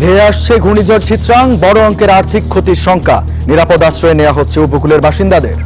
ধেয়ে আসছে ঘূর্ণিঝড় চিত্রাং বড় অঙ্কের আর্থিক ক্ষতির শঙ্কা। নিরাপদ আশ্রয় নেওয়া হচ্ছে উপকূলের বাসিন্দাদের।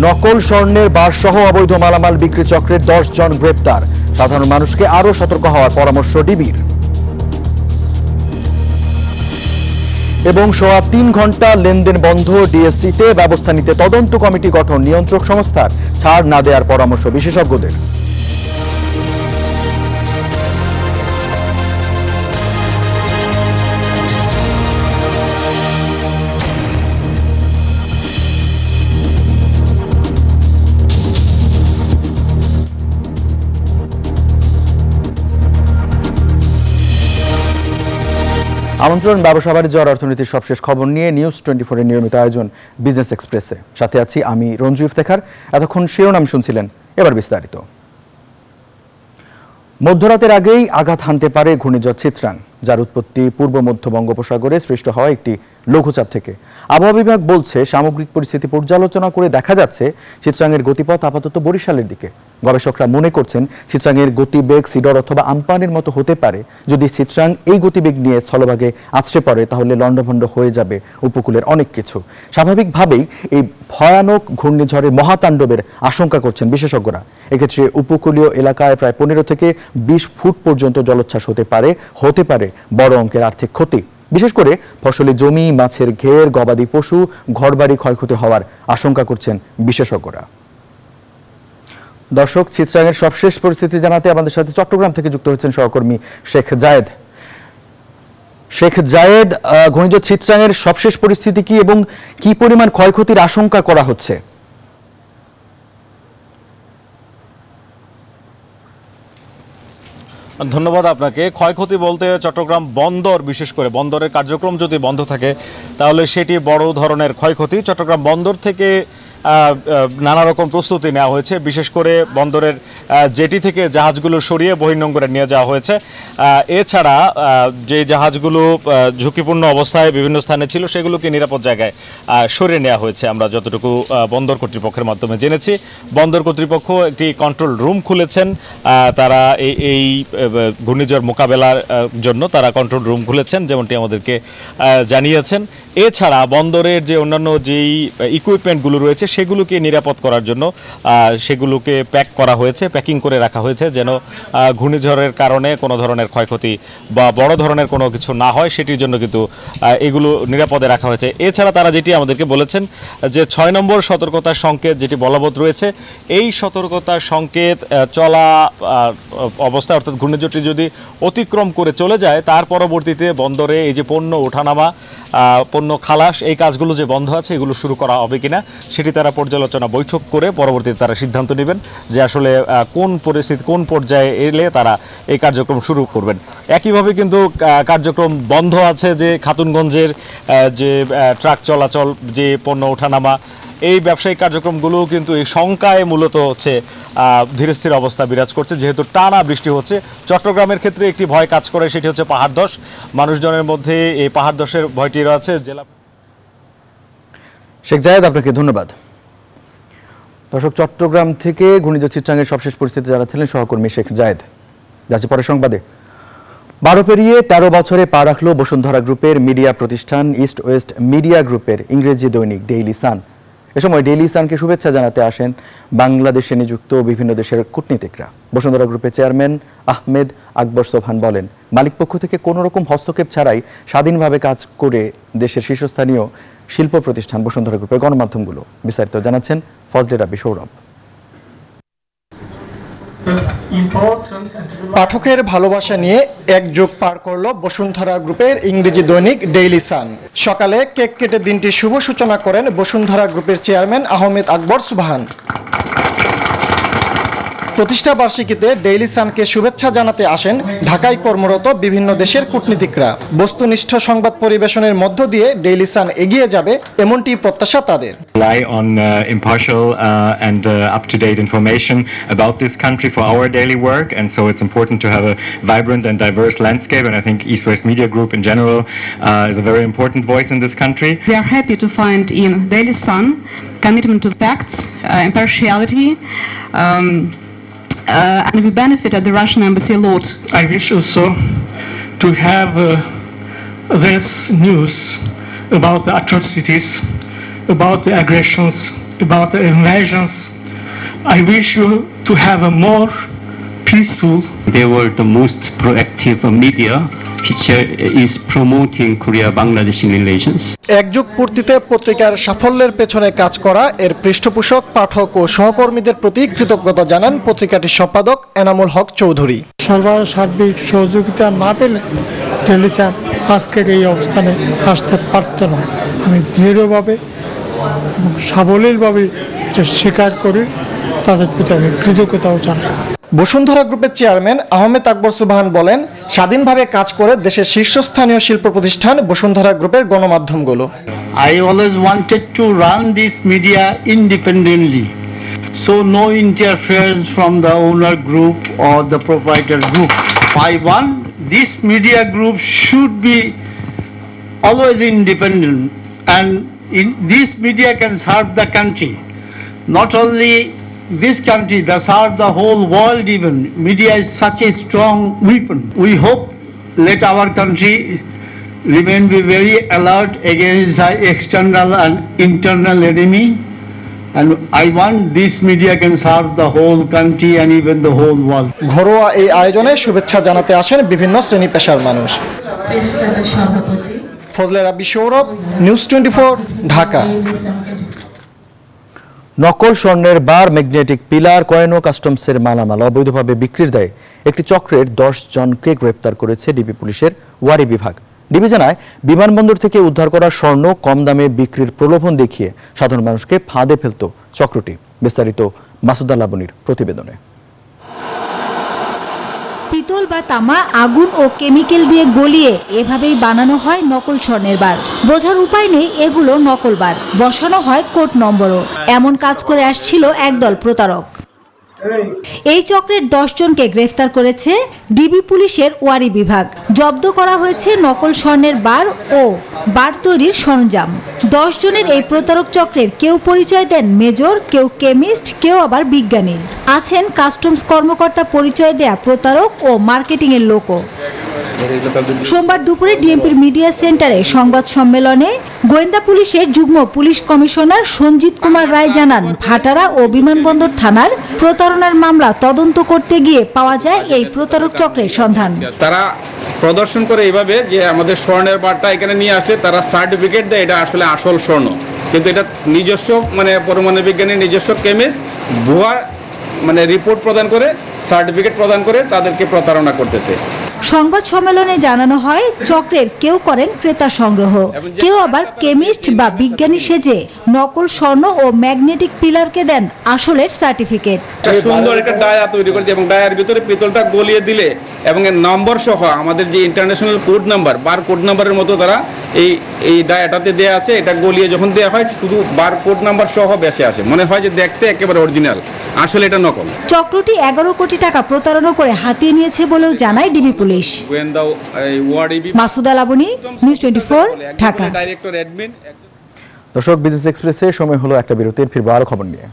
নকল স্বর্ণের বারসহ অবৈধ মালামাল বিক্রি চক্রের দশ জন গ্রেপ্তার। সাধারণ মানুষকে আরও সতর্ক হওয়ার পরামর্শ ডিবির। এবং সোয়া তিন ঘণ্টা লেনদেন বন্ধ ডিএসসিতে ব্যবস্থা নিতে তদন্ত কমিটি গঠন নিয়ন্ত্রক সংস্থার। ছাড় না দেওয়ার পরামর্শ বিশেষজ্ঞদের। আমন্ত্রণ, ব্যবসা, বাণিজ্য অর্থনীতির সবশেষ খবর নিয়ে নিউজ টোয়েন্টি ফোরের নিয়মিত আয়োজন বিজনেস এক্সপ্রেসে সাথে আছি আমি রঞ্জু ইফতেখার। এতক্ষণ শিরোনাম শুনছিলেন, এবার বিস্তারিত। মধ্যরাতের আগেই আঘাত হানতে পারে ঘূর্ণিঝড় চিত্রাং যার উৎপত্তি পূর্ব মধ্য বঙ্গোপসাগরে সৃষ্ট হওয়া একটি লঘুচাপ থেকে। আবহাওয়া বিভাগ বলছে, সামগ্রিক পরিস্থিতি পর্যালোচনা করে দেখা যাচ্ছে, চিত্রাঙ্গের গতিপথ আপাতত বরিশালের দিকে। গবেষকরা মনে করছেন, চিত্রাঙ্গের গতিবেগ, সিডর অথবা আমপানের মতো হতে পারে। যদি চিত্রাং এই গতিবেগ নিয়ে স্থলভাগে আছড়ে পড়ে, তাহলে লণ্ডভণ্ড হয়ে যাবে উপকূলের অনেক কিছু। স্বাভাবিকভাবেই এই ভয়ানক ঘূর্ণিঝড়ের মহাতাণ্ডবের আশঙ্কা করছেন বিশেষজ্ঞরা। এক্ষেত্রে উপকূলীয় এলাকায় প্রায় পনেরো থেকে বিশ ফুট পর্যন্ত জলোচ্ছ্বাস হতে পারে হতে পারে বড় অঙ্কের আর্থিক ক্ষতি। বিশেষ করে ফসলি জমি, মাছের ঘের, গবাদি পশু, ঘরবাড়ি ক্ষয়ক্ষতি হওয়ার আশঙ্কা করছেন বিশেষজ্ঞরা। দর্শক, চিত্রাঙ্গের সবশেষ পরিস্থিতি জানাতে আমাদের সাথে চট্টগ্রাম থেকে যুক্ত হচ্ছেন সহকর্মী শেখ জায়েদ। শেখ জায়েদ ঘূর্ণিঝড় চিত্রাঙ্গের সবশেষ পরিস্থিতি কি এবং কি পরিমাণ ক্ষয়ক্ষতির আশঙ্কা করা হচ্ছে? ধন্যবাদ আপনাকে। ক্ষয়ক্ষতি বলতে চট্টগ্রাম বন্দর, বিশেষ করে বন্দরের কার্যক্রম যদি বন্ধ থাকে, তাহলে সেটি বড় ধরনের ক্ষয়ক্ষতি। চট্টগ্রাম বন্দর থেকে নানা রকম প্রস্তুতি নেওয়া হয়েছে। বিশেষ করে বন্দরের জেটি থেকে জাহাজগুলো সরিয়ে বহির্নোঙ্গরে নিয়ে যাওয়া হয়েছে। এছাড়া যে জাহাজগুলো ঝুঁকিপূর্ণ অবস্থায় বিভিন্ন স্থানে ছিল, সেগুলোকে নিরাপদ জায়গায় সরিয়ে নেওয়া হয়েছে। আমরা যতটুকু বন্দর কর্তৃপক্ষের মাধ্যমে জেনেছি। বন্দর কর্তৃপক্ষ একটি কন্ট্রোল রুম খুলেছেন। তারা এই এই ঘূর্ণিঝড় মোকাবেলার জন্য তারা কন্ট্রোল রুম খুলেছেন, যেমনটি আমাদেরকে জানিয়েছেন। এছাড়া বন্দরের যে অন্যান্য যেই ইকুইপমেন্টগুলো রয়েছে সেগুলোকে নিরাপদ করার জন্য সেগুলোকে প্যাক করা হয়েছে প্যাকিং করে রাখা হয়েছে যেন ঘূর্ণিঝড়ের কারণে কোনো ধরনের ক্ষয়ক্ষতি বা বড় ধরনের কোনো কিছু না হয় সেটির জন্য কিন্তু এগুলো নিরাপদে রাখা হয়েছে। এছাড়া তারা যেটি আমাদেরকে বলেছেন যে ছয় নম্বর সতর্কতার সংকেত যেটি বলবৎ রয়েছে এই সতর্কতার সংকেত চলা অবস্থা অর্থাৎ ঘূর্ণিঝড়টি যদি অতিক্রম করে চলে যায় তার পরবর্তীতে বন্দরে এই যে পণ্য ওঠানামা আহ, পণ্য খালাস। এই কাজগুলো যে বন্ধ আছে, এগুলো শুরু করা হবে কিনা, সেটি তারা পর্যালোচনা বৈঠক করে পরবর্তীতে তারা সিদ্ধান্ত নেবেন যে আসলে কোন পরিস্থিতি, কোন পর্যায়ে এলে তারা এই কার্যক্রম শুরু করবেন। একইভাবে কিন্তু কার্যক্রম বন্ধ আছে যে খাতুনগঞ্জের যে ট্রাক চলাচল, যে পণ্য ওঠানামা এই ব্যবসায়িক কার্যক্রমগুলো কিন্তু এই শঙ্কায় মূলত হচ্ছে ধীরস্থির অবস্থা বিরাজ করছে। যেহেতু টানা বৃষ্টি হচ্ছে, চট্টগ্রামের ক্ষেত্রে একটি ভয় কাজ করে, সেটি হচ্ছে পাহাড় মানুষজনের মধ্যে এই পাহাড় ভয়টি রয়েছে। জেলা শেখ জায়েদ, আপনাকে ধন্যবাদ। দর্শক, চট্টগ্রাম থেকে ঘূর্ণিঝড় চিত্রাঙ্গের সবশেষ পরিস্থিতি জানাচ্ছিলেন সহকর্মী শেখ জায়েদ। যাচ্ছে পরে সংবাদে। বারো পেরিয়ে তেরো বছরে পা রাখল বসুন্ধরা গ্রুপের মিডিয়া প্রতিষ্ঠান, ইস্ট ওয়েস্ট মিডিয়া গ্রুপের ইংরেজি দৈনিক ডেইলি সান। এ সময় ডেইলি সানকে শুভেচ্ছা জানাতে আসেন বাংলাদেশে নিযুক্ত বিভিন্ন দেশের কূটনীতিকরা। বসুন্ধরা গ্রুপের চেয়ারম্যান আহমেদ আকবর সোহান বলেন মালিকপক্ষ থেকে কোনো রকম হস্তক্ষেপ ছাড়াই স্বাধীনভাবে কাজ করে দেশের শীর্ষস্থানীয় শিল্প প্রতিষ্ঠান বসুন্ধরা গ্রুপের গণমাধ্যমগুলো। বিস্তারিত জানাচ্ছেন ফজলে রাবি সৌরভ। পাঠকের ভালোবাসা নিয়ে এক যুগ পার করল বসুন্ধরা গ্রুপের ইংরেজি দৈনিক ডেইলি সান। সকালে কেক কেটে দিনটি শুভ সূচনা করেন বসুন্ধরা গ্রুপের চেয়ারম্যান আহমেদ আকবর সুবাহান। প্রতিষ্ঠা বার্ষিকীতে ডেইলি সানকে শুভেচ্ছা জানাতে আসেন ঢাকায় কর্মরত বিভিন্ন দেশের কূটনীতিকরা বস্তুনিষ্ঠ সংবাদ পরিবেশনের মধ্য দিয়ে ডেইলি সান এগিয়ে যাবে এমনটি প্রত্যাশা তাদের rely on uh, impartial uh, and uh, up-to-date information about this country for our daily work, and so it's important to have a vibrant and diverse landscape. And I think East West Media Group in general uh, is a very important voice in this country. We are happy to find in Daily Sun commitment to facts, uh, impartiality, um, uh, and we benefited the Russian embassy a lot. I wish also to have uh, this news about the atrocities, about the aggressions, about the invasions. I wish you to have a more peaceful They were the most proactive media which is promoting Korea-Bangladesh relations. এক পূর্তিতে পত্রিকার সাফল্যের পেছনে কাজ করা এর পৃষ্ঠপোষক পাঠক ও সহকর্মীদের প্রতি কৃতজ্ঞতা জানান পত্রিকাটির সম্পাদক এনামুল হক চৌধুরী। সর্ব সার্বিক সহযোগিতা না পেলে টেলিচার আজকের এই অবস্থানে আসতে পারত না। আমি দৃঢ়ভাবে সাবলীলভাবে স্বীকার করি। তাদের প্রতি কৃতজ্ঞতাও জানাই। বসুন্ধরা গ্রুপের চেয়ারম্যান আহমেদ আকবর সুবাহান বলেন স্বাধীনভাবে কাজ করে দেশের শীর্ষস্থানীয় শিল্প প্রতিষ্ঠান বসুন্ধরা গ্রুপের গণমাধ্যমগুলো। I always wanted to run this media independently so no interferes from the owner group or the provider group I want this media group should be always independent and in this media can serve the country not only this country, that serve the whole world even. Media is such a strong weapon. We hope let our country remain be very alert against the external and internal enemy. And I want this media can serve the whole country and even the whole world. ঘরোয়া এই আয়োজনে শুভেচ্ছা জানাতে আসেন বিভিন্ন শ্রেণি পেশার মানুষ ফজলে রাব্বি সৌরভ নিউজ টোয়েন্টি ঢাকা নকল স্বর্ণের বার ম্যাগনেটিক পিলার কয়েন ও কাস্টমসের মালামাল অবৈধভাবে বিক্রির দায়ে একটি চক্রের দশ জনকে গ্রেপ্তার করেছে ডিবি পুলিশের ওয়ারি বিভাগ। ডিবি জানায়, বিমানবন্দর থেকে উদ্ধার করা স্বর্ণ কম দামে বিক্রির প্রলোভন দেখিয়ে সাধারণ মানুষকে ফাঁদে ফেলত চক্রটি। বিস্তারিত মাসুদা লাবনীর প্রতিবেদনে। পিতল বা তামা, আগুন ও কেমিক্যাল দিয়ে গলিয়ে এভাবেই বানানো হয় নকল স্বর্ণের বার। বোঝার উপায় নেই, এগুলো নকল বার। বসানো হয় কোট নম্বরও। এমন কাজ করে আসছিল একদল প্রতারক। এই চক্রের দশ জনকে গ্রেফতার করেছে ডিবি পুলিশের ওয়ারি বিভাগ। জব্দ করা হয়েছে নকল স্বর্ণের বার ও বার তৈরির সরঞ্জাম। জনের এই প্রতারক চক্রের কেউ পরিচয় দেন মেজর, কেউ কেমিস্ট, কেউ আবার বিজ্ঞানী। আছেন কাস্টমস কর্মকর্তা পরিচয় দেয়া প্রতারক ও মার্কেটিংয়ের লোকও। সোমবার দুপুরে ডিএমপির মিডিয়া সেন্টারে সংবাদ সম্মেলনে গোয়েন্দা পুলিশের যুগ্ম পুলিশ কমিশনার সঞ্জিত কুমার রায় জানান, ভাটারা ও বিমানবন্দর থানার প্রতারণার মামলা তদন্ত করতে গিয়ে পাওয়া যায় এই প্রতারক চক্রের সন্ধান। তারা প্রদর্শন করে এইভাবে যে আমাদের স্বর্ণের বারটা এখানে নিয়ে আসলে তারা সার্টিফিকেট দেয়, এটা আসলে আসল স্বর্ণ। কিন্তু এটা নিজস্ব মানে পরমাণু বিজ্ঞানীর নিজস্ব কেমিস্ট, ভুয়া মানে রিপোর্ট প্রদান করে, সার্টিফিকেট প্রদান করে তাদেরকে প্রতারণা করতেছে। সংবাদ সম্মেলনে জানানো হয় চক্রের কেউ করেন ক্রেতা সংগ্রহ। কেউ আবার কেমিস্ট বা বিজ্ঞানী সেজে নকল স্বর্ণ ও ম্যাগনেটিক পিলারকে দেন আসলের সার্টিফিকেট। সুন্দর একটা ডায়া তৈরি করেছে এবং ডায়ার ভিতরে পিতলটা গলিয়ে দিলে এবং এর নম্বর সহ আমাদের যে international code number bar code নাম্বারের মতো তারা এই এই ডায়াটাতে দেয়া আছে এটা গলিয়ে যখন দেয়া হয় শুধু বার কোড নাম্বার সহ বেসে আসে মনে হয় যে দেখতে একেবারে অরিজিনাল আসলে এটা নকল। চক্রটি এগারো কোটি টাকা প্রতারণা করে হাতিয়ে নিয়েছে বলেও জানায় ডিবি পুলিশ। গোয়েন্দা এই word Masuda Laboni news twenty Dhaka. Director admin দর্শক বিজনেস এক্সপ্রেসে সময় হলো একটা বিরতির ফিরবো আরও খবর নিয়ে।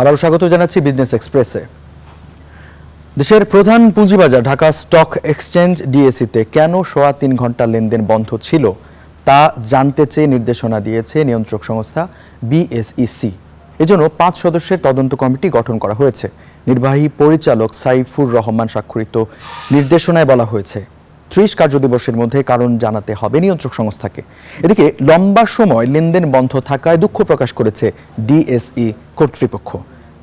আবারও স্বাগত জানাচ্ছি বিজনেস এক্সপ্রেসে দেশের প্রধান পুঁজিবাজার ঢাকা স্টক এক্সচেঞ্জ ডিএসিতে কেন সোয়া তিন ঘণ্টা লেনদেন বন্ধ ছিল তা জানতে চেয়ে নির্দেশনা দিয়েছে নিয়ন্ত্রক সংস্থা বিএসইসি এজন্য পাঁচ সদস্যের তদন্ত কমিটি গঠন করা হয়েছে। নির্বাহী পরিচালক সাইফুর রহমান স্বাক্ষরিত নির্দেশনায় বলা হয়েছে। ত্রিশ কার্যদিবসের মধ্যে কারণ জানাতে হবে নিয়ন্ত্রক সংস্থাকে। এদিকে লম্বা সময় লেনদেন বন্ধ থাকায় দুঃখ প্রকাশ করেছে ডিএসই কর্তৃপক্ষ,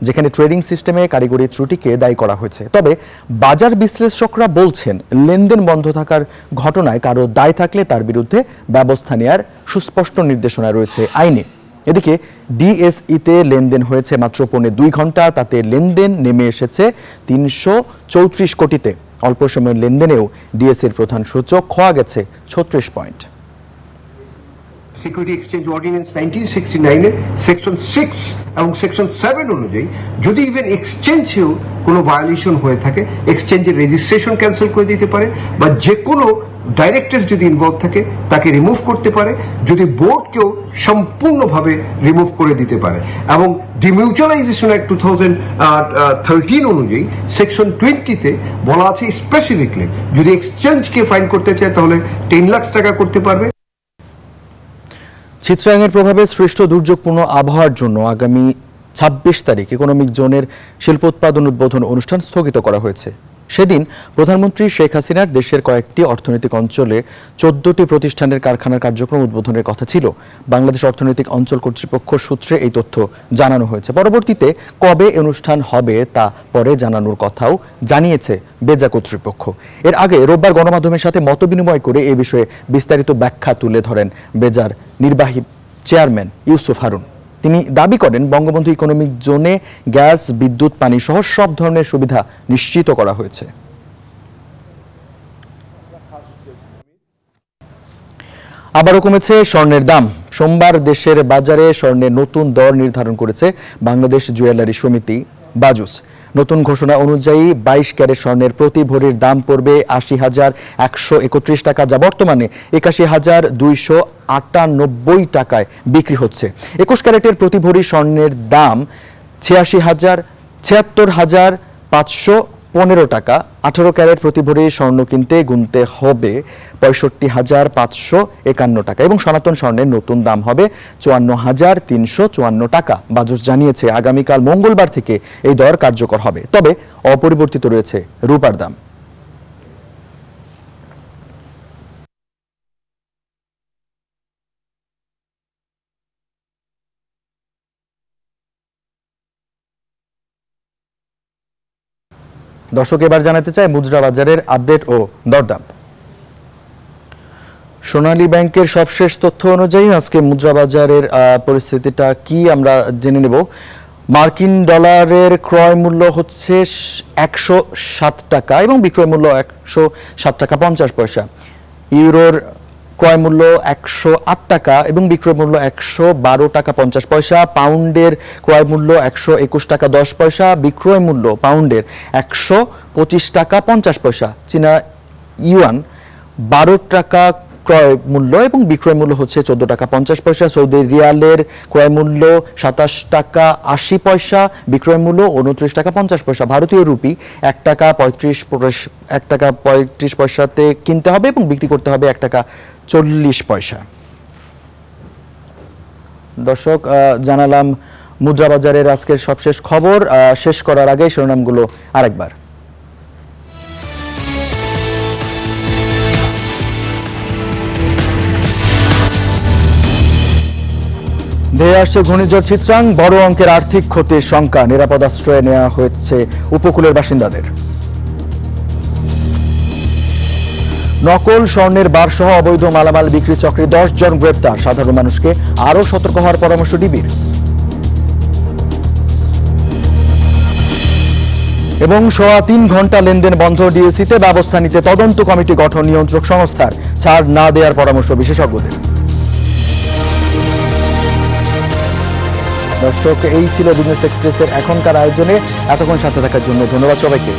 যেখানে ট্রেডিং সিস্টেমে কারিগরি ত্রুটিকে দায়ী করা হয়েছে। তবে বাজার বিশ্লেষকরা বলছেন, লেনদেন বন্ধ থাকার ঘটনায় কারও দায় থাকলে তার বিরুদ্ধে ব্যবস্থা নেয়ার সুস্পষ্ট নির্দেশনা রয়েছে আইনে। এদিকে ডিএসইতে লেনদেন হয়েছে মাত্র পৌনে দুই ঘণ্টা, তাতে লেনদেন নেমে এসেছে তিনশো চৌত্রিশ কোটিতে। অল্প সময়ের লেনদেনেও ডিএসইর প্রধান সূচক খোয়া গেছে ছত্রিশ point. Security exchange ordinance nineteen sixty section six এবং সেকশন সেভেন অনুযায়ী যদি ইভেন এক্সচেঞ্জেও কোনো ভায়োলেশন হয়ে থাকে এক্সচেঞ্জের রেজিস্ট্রেশন ক্যান্সেল করে দিতে পারে বা যে কোনো ডাইরেক্টর যদি ইনভলভ থাকে, তাকে রিমুভ করতে পারে, যদি বোর্ডকেও সম্পূর্ণভাবে রিমুভ করে দিতে পারে। এবং demutualization act two thousand thirteen অনুযায়ী সেকশন টোয়েন্টিতে বলা আছে স্পেসিফিকলি যদি এক্সচেঞ্জকে ফাইন করতে চায়, তাহলে টেন লাখ টাকা করতে পারবে। চিত্রাঙ্গের প্রভাবে সৃষ্ট দুর্যোগপূর্ণ আবহাওয়ার জন্য আগামী ছাব্বিশ তারিখ ইকোনমিক জোনের শিল্পোৎপাদন উদ্বোধন অনুষ্ঠান স্থগিত করা হয়েছে। সেদিন প্রধানমন্ত্রী শেখ হাসিনার দেশের কয়েকটি অর্থনৈতিক অঞ্চলে চোদ্দটি প্রতিষ্ঠানের কারখানার কার্যক্রম উদ্বোধনের কথা ছিল। বাংলাদেশ অর্থনৈতিক অঞ্চল কর্তৃপক্ষ সূত্রে এই তথ্য জানানো হয়েছে। পরবর্তীতে কবে অনুষ্ঠান হবে তা পরে জানানোর কথাও জানিয়েছে বেজা কর্তৃপক্ষ। এর আগে রোববার গণমাধ্যমের সাথে মতবিনিময় করে এ বিষয়ে বিস্তারিত ব্যাখ্যা তুলে ধরেন বেজার নির্বাহী চেয়ারম্যান ইউসুফ হারুন। তিনি দাবি করেন বঙ্গবন্ধু ইকোনমিক জোনে গ্যাস, বিদ্যুৎ, পানি সহ সব ধরনের সুবিধা নিশ্চিত করা হয়েছে। আবারও কমেছে স্বর্ণের দাম। সোমবার দেশের বাজারে স্বর্ণের নতুন দর নির্ধারণ করেছে বাংলাদেশ জুয়েলারি সমিতি বাজুস। নতুন ঘোষণা অনুযায়ী বাইশ ক্যারেট স্বর্ণের প্রতি ভরির দাম পড়বে আশি হাজার একশো একত্রিশ টাকা, যা বর্তমানে একাশি হাজার দুইশো আটানব্বই টাকায় বিক্রি হচ্ছে। একুশ ক্যারেটের প্রতি ভরি স্বর্ণের দাম ছিয়াশি হাজার ছিয়াত্তর হাজার পাঁচশো পনেরো টাকা, আঠারো ক্যারেট প্রতি ভরি স্বর্ণ কিনতে গুনতে হবে পঁয়ষট্টি হাজার পাঁচশো একান্ন টাকা এবং সনাতন স্বর্ণের নতুন দাম হবে চুয়ান্ন হাজার তিনশো চুয়ান্ন টাকা। বাজুস জানিয়েছে, আগামীকাল মঙ্গলবার থেকে এই দর কার্যকর হবে। তবে অপরিবর্তিত রয়েছে রূপার দাম। দর্শক এবার জানাতে চাই মুদ্রা বাজারের আপডেট ও দরদাম। সোনালী ব্যাংকের সবশেষ তথ্য অনুযায়ী আজকে মুদ্রা বাজারের পরিস্থিতিটা কি আমরা জেনে নেব। মার্কিন ডলারের ক্রয় মূল্য হচ্ছে একশো সাত টাকা এবং বিক্রয় মূল্য একশো সাত টাকা পঞ্চাশ পয়সা। ইউরোর ক্রয় মূল্য একশো আট টাকা এবং বিক্রয় মূল্য একশো বারো টাকা পঞ্চাশ পয়সা, পাউন্ডের ক্রয় মূল্য একশো একুশ টাকা দশ পয়সা, বিক্রয় মূল্য পাউন্ডের একশো পঁচিশ টাকা পঞ্চাশ পয়সা। চীনা ইউয়ান বারো টাকা ক্রয় মূল্য এবং বিক্রয় মূল্য হচ্ছে চোদ্দ টাকা পঞ্চাশ পয়সা। সৌদি রিয়ালের ক্রয় মূল্য সাতাশ টাকা আশি পয়সা, বিক্রয় মূল্য উনত্রিশ টাকা পঞ্চাশ পয়সা। ভারতীয় রুপি এক টাকা পঁয়ত্রিশ এক টাকা পঁয়ত্রিশ পয়সাতে কিনতে হবে এবং বিক্রি করতে হবে এক টাকা চল্লিশ পয়সা। দর্শক জানালাম মুদ্রা বাজারের আজকের সবশেষ খবর। শেষ করার আগে শিরোনামগুলো আরেকবার। ধেয়ে আসছে ঘূর্ণিঝড় চিত্রাং বড় অঙ্কের আর্থিক ক্ষতির শঙ্কা। নিরাপদ আশ্রয়ে নেওয়া হয়েছে উপকূলের বাসিন্দাদের। নকল স্বর্ণের বার সহ অবৈধ মালামাল বিক্রি চক্রে দশ জন গ্রেপ্তার। সাধারণ মানুষকে আরও সতর্ক হওয়ার পরামর্শ ডিবির। এবং সোয়া তিন ঘণ্টা লেনদেন বন্ধ ডিএসিতে ব্যবস্থা নিতে তদন্ত কমিটি গঠন নিয়ন্ত্রক সংস্থার। ছাড় না দেওয়ার পরামর্শ বিশেষজ্ঞদের। দর্শক এই ছিল বিজনেস এক্সপ্রেসের এখনকার আয়োজনে। এতক্ষণ সাথে থাকার জন্য ধন্যবাদ সবাইকে।